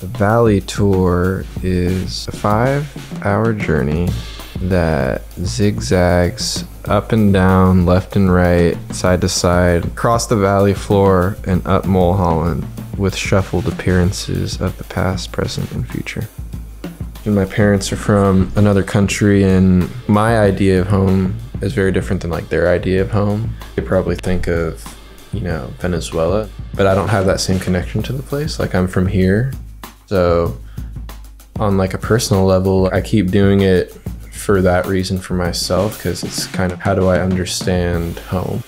The Valley Tour is a five hour journey that zigzags up and down, left and right, side to side, across the valley floor, and up Mulholland with shuffled appearances of the past, present, and future. And my parents are from another country, and my idea of home is very different than like their idea of home. They probably think of, you know, Venezuela, but I don't have that same connection to the place. Like I'm from here. So on like a personal level, I keep doing it for that reason for myself because it's kind of how do I understand home?